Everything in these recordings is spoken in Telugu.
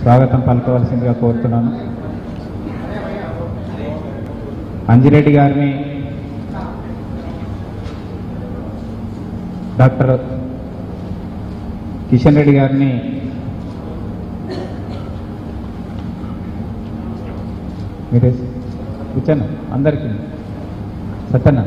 స్వాగతం పలకవలసిందిగా కోరుతున్నాను. అంజిరెడ్డి గారిని డాక్టర్ కిషన్ రెడ్డి గారిని మీరే కూర్చోన్న అందరికీ సత్యనా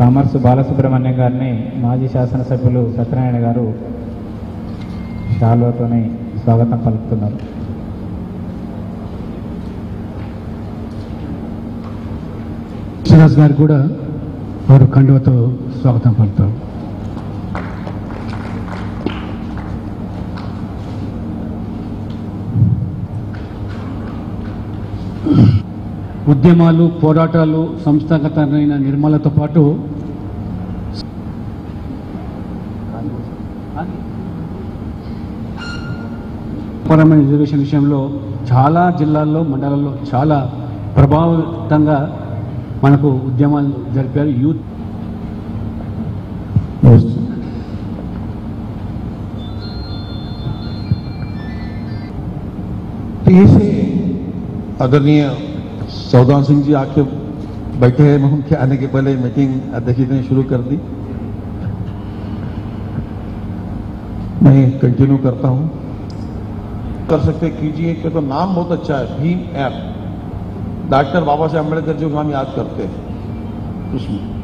కామర్స్ బాలసుబ్రహ్మణ్యం గారిని మాజీ శాసనసభ్యులు సత్యనారాయణ గారు శాల్వతోనే స్వాగతం పలుకుతున్నారు. శ్రీనివాస్ గారు కూడా వారు కండువతో స్వాగతం పలుకుతారు. ఉద్యమాలు పోరాటాలు సంస్థాగతమైన నిర్మలతో పాటు పరమైన రిజర్వేషన్ విషయంలో చాలా జిల్లాల్లో మండలాల్లో చాలా ప్రభావితంగా మనకు ఉద్యమాలు జరిపారు యూత్ यहीं से आदरणीय सौदान सिंह जी आके बैठे हैं मैं उनके आने के पहले मीटिंग अध्यक्ष जी ने शुरू कर दी मैं कंटिन्यू करता हूँ। कर सकते कीजिए, क्योंकि तो नाम बहुत अच्छा है, भीम ऐप। डॉक्टर बाबा साहेब अंबेडकर जी हम याद करते हैं। उसमें।